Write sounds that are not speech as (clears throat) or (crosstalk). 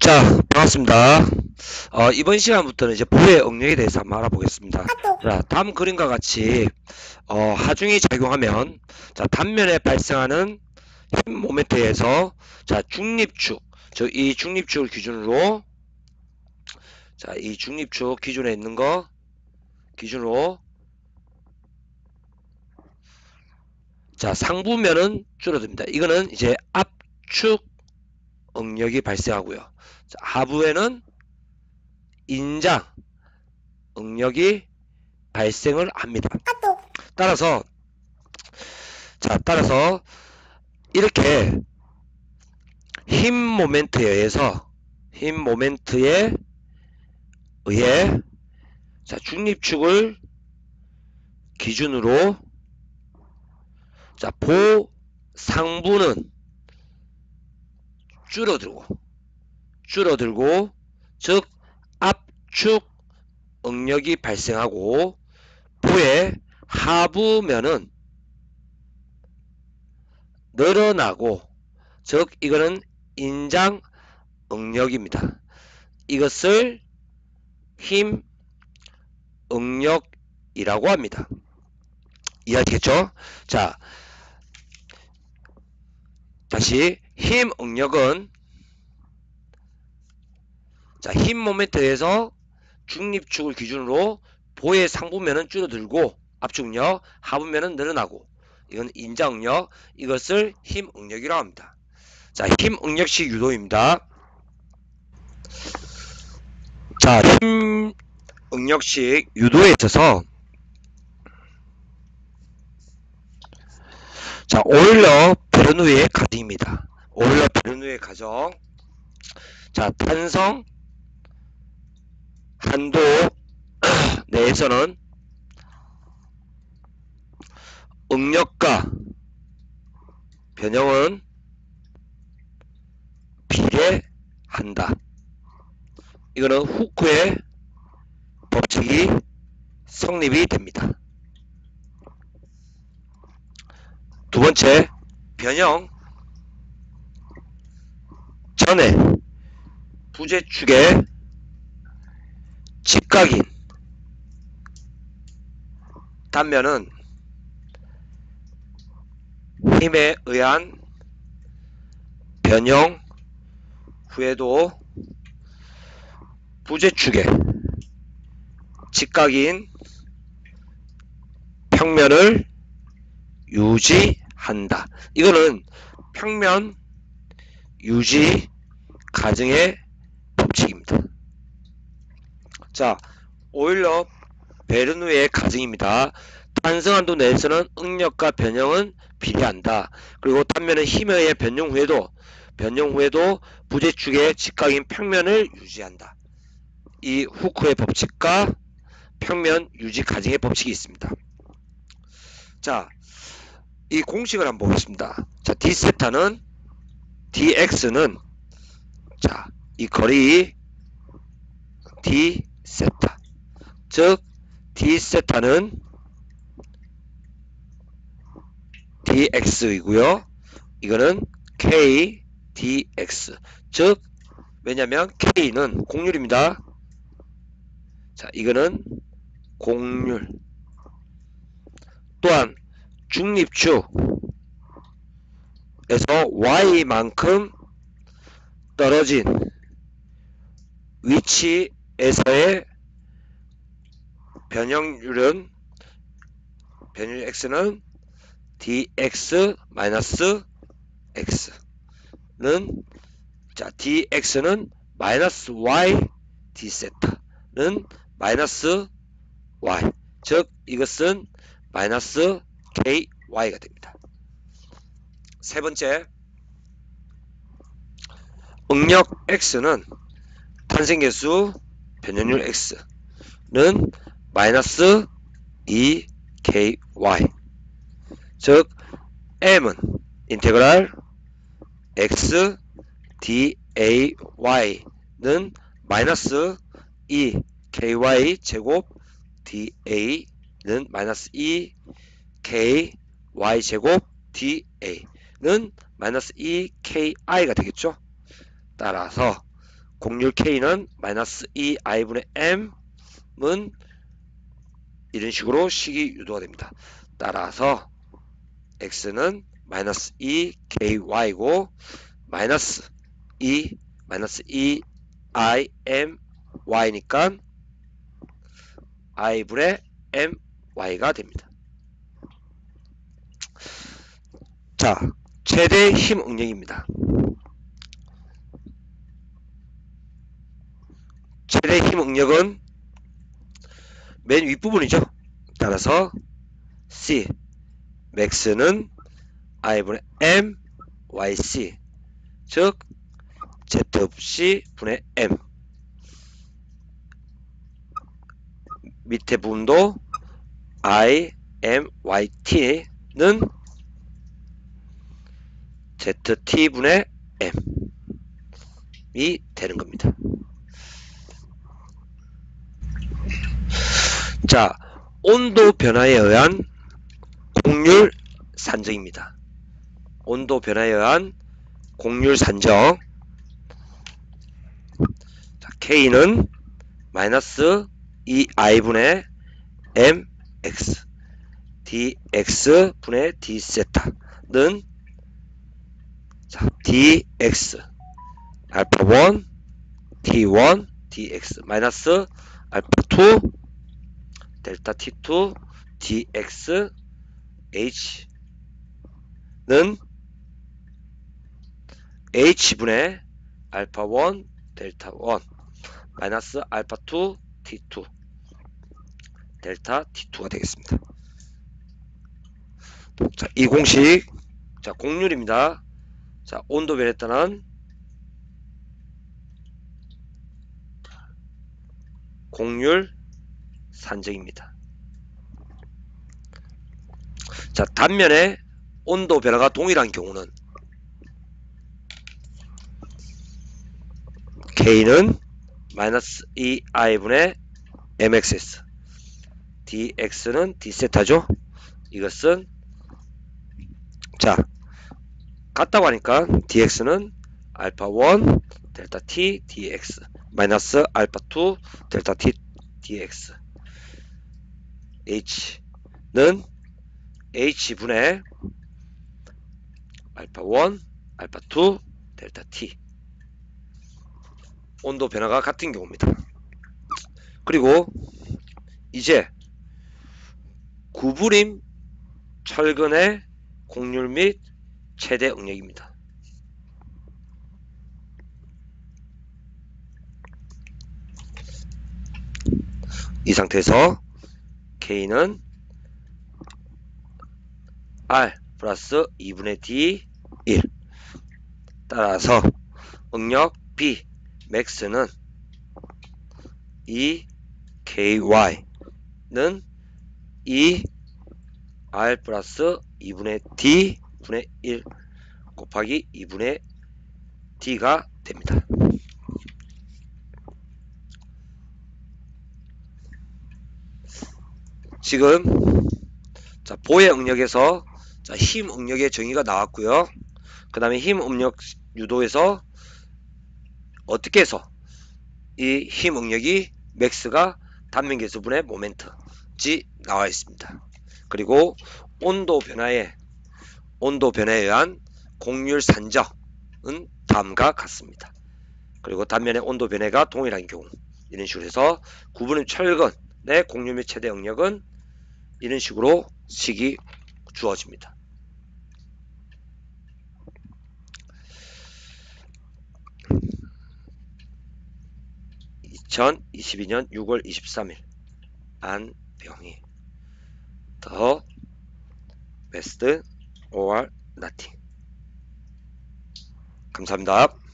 자, 반갑습니다. 어, 이번 시간부터는 이제 보의 응력에 대해서 한번 알아보겠습니다. 자, 다음 그림과 같이 어, 하중이 작용하면 자, 단면에 발생하는 힘 모멘트에서 자, 중립축, 즉 이 중립축을 기준으로 자, 이 중립축 기준에 있는 거 기준으로 자, 상부면은 줄어듭니다. 이거는 이제 압축 응력이 발생하고요. 자, 하부에는 인장 응력이 발생을 합니다. 따라서 자 따라서 이렇게 힘 모멘트에 의해서 힘 모멘트에 의해 자 중립축을 기준으로 자 보 상부는 줄어들고 줄어들고 즉 압축 응력이 발생하고 보의 하부면은 늘어나고 즉 이거는 인장 응력입니다. 이것을 힘 응력이라고 합니다. 이해하시겠죠? 자, 다시 힘 응력은 자, 힘 모멘트에서 중립축을 기준으로 보의 상부면은 줄어들고 압축력, 하부면은 늘어나고 이건 인자응력, 이것을 힘응력이라고 합니다. 자, 힘응력식 유도입니다. 자, 힘응력식 유도에 있어서 자, 오일러 베르누의 가정입니다. 오일러 베르누의 가정. 자, 탄성 한도 (clears throat) 내에서는 응력과 변형은 비례한다. 이거는 후크의 법칙이 성립이 됩니다. 두 번째, 변형 전에 부재축의 직각인 단면은 힘에 의한 변형 후에도 부재축의 직각인 평면을 유지한다. 이거는 평면 유지 가정의 법칙입니다. 자, 오일러 베르누의 가정입니다. 탄성한도 내에서는 응력과 변형은 비례한다. 그리고 단면은 힘에 의해 변형 후에도 변형 후에도 부재축의 직각인 평면을 유지한다. 이 후크의 법칙과 평면 유지 가정의 법칙이 있습니다. 자, 이 공식을 한번 보겠습니다. 자, d 세타는 dx는 자, 이 거리 d 세타 즉 d 세타는 dx이고요. 이거는 k dx 즉 왜냐면 k는 공률입니다. 자, 이거는 공률 또한 중립축에서 y만큼 떨어진 위치에서의 변형률은 변율 x는 dx 마이너스 x는 자 dx는 마이너스 y d 세타는 마이너스 y 즉 이것은 마이너스 ky가 됩니다. 세 번째 응력 x는 탄생계수 변형률 x는 마이너스 2ky 즉 m은 인테그랄 x day는 마이너스 2ky 제곱 da는 마이너스 2ky 제곱 da는 마이너스 2ki가 되겠죠. 따라서 공률 K는 마이너스 2i분의 m은 이런 식으로 식이 유도가 됩니다. 따라서 x는 마이너스 2ky고 마이너스 2 마이너스 2 i m y니까 i분의 m y가 됩니다. 자, 최대 힘 응력입니다. 최대 힘 응력은 맨 윗부분이죠. 따라서 C max는 i분의 m yc 즉 zc 분의 m 밑에 부분도 i m y t는 zt 분의 m이 되는 겁니다. 자, 온도 변화에 의한 공률 산정입니다. 온도 변화에 의한 공률 산정. 자, K는 마이너스 2i분의 mx dx 분의 d세타는 자, dx 알파 1 t1 dx 마이너스 알파 2 델타 t2 dx h는 h분의 알파 1 델타 1 마이너스 알파 2 t2 델타 t2가 되겠습니다. 자, 이 공식 자, 공률입니다. 자, 온도 변에 따른 공률 산정입니다. 자, 단면에 온도 변화가 동일한 경우는 K는 마이너스 2i분의 mxs dx는 d세타죠. 이것은 자 같다고 하니까 dx는 알파 1 델타 t dx 마이너스 알파 2 델타 t dx h는 h분의 알파 1 알파 2 델타 t 온도 변화가 같은 경우입니다. 그리고 이제 구부림 철근의 공률 및 최대 응력입니다. 이 상태에서 K는 R 플러스 2분의 D 1 따라서 응력 B 맥스는 2 KY는 2 R 플러스 2분의 D 분의 1 곱하기 2분의 D가 됩니다. 지금 자, 보의 응력에서 자, 힘 응력의 정의가 나왔고요. 그 다음에 힘 응력 유도에서 어떻게 해서 이 힘 응력이 맥스가 단면 계수분의 모멘트지 나와 있습니다. 그리고 온도 변화에 온도 변화에 의한 공률 산정은 다음과 같습니다. 그리고 단면의 온도 변화가 동일한 경우 이런 식으로 해서 구분음 철근의 공률 및 최대 응력은 이런 식으로 식이 주어집니다. 2022년 6월 23일 안병희 더 베스트 or nothing 감사합니다.